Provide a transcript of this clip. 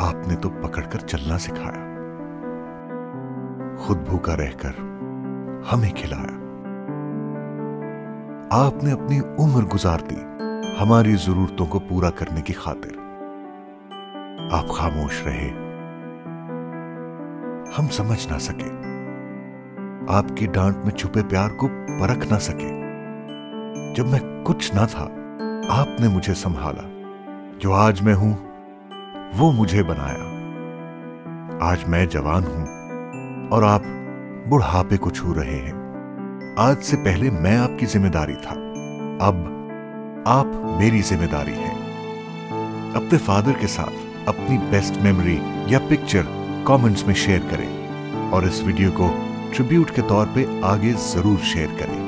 आपने तो पकड़कर चलना सिखाया। खुद भूखा रहकर हमें खिलाया। आपने अपनी उम्र गुजार दी हमारी जरूरतों को पूरा करने की खातिर। आप खामोश रहे। हम समझ ना सके। आपकी डांट में छुपे प्यार को परख ना सके। जब मैं कुछ ना था, आपने मुझे संभाला। जो आज मैं हूँ वो मुझे बनाया। आज मैं जवान हूँ और आप बुढ़ापे को छू रहे हैं। आज से पहले मैं आपकी ज़िम्मेदारी था। अब आप मेरी ज़िम्मेदारी है। अपने फादर के साथ अपनी बेस्ट मेमोरी या पिक्चर कमेंट्स में शेयर करें और इस वीडियो को ट्रिब्यूट के तौर पे आगे ज़रूर शेयर करें।